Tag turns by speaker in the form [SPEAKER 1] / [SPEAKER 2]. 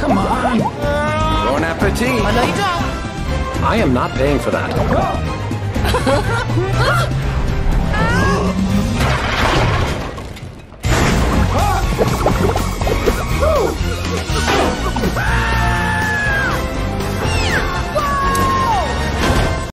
[SPEAKER 1] Come on.
[SPEAKER 2] Bon appetit.
[SPEAKER 3] I know you don't.
[SPEAKER 4] I am not paying for that.